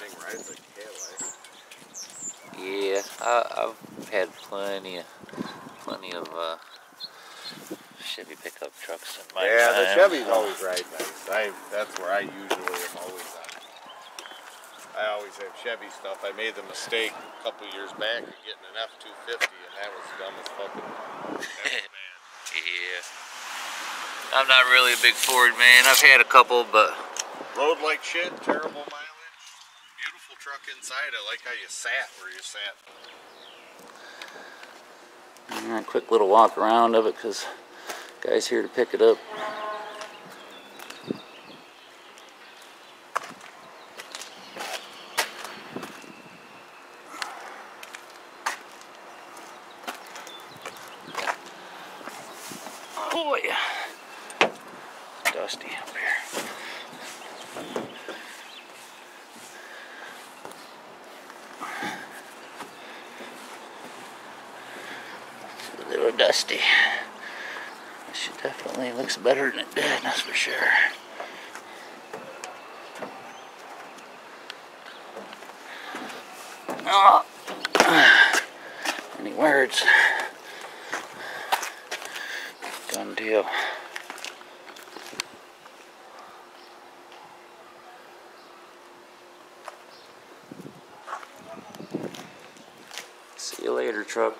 rides like. Yeah, I, I've had plenty of, plenty of uh, Chevy pickup trucks in my Yeah, the time. Chevys always ride nice. I that's where I usually am always on. I always have Chevy stuff. I made the mistake a couple years back of getting an F two fifty, and that was dumb as fucking. Yeah. I'm not really a big Ford man. I've had a couple, but Road like shit, terrible mileage. Beautiful truck inside. I like how you sat where you sat. And a quick little walk around of it because guy's here to pick it up. Yeah, dusty up here. It's a little dusty. She definitely looks better than it did, that's for sure. Oh. Any words? Gun deal. See you later, truck.